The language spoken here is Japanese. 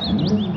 Ooh.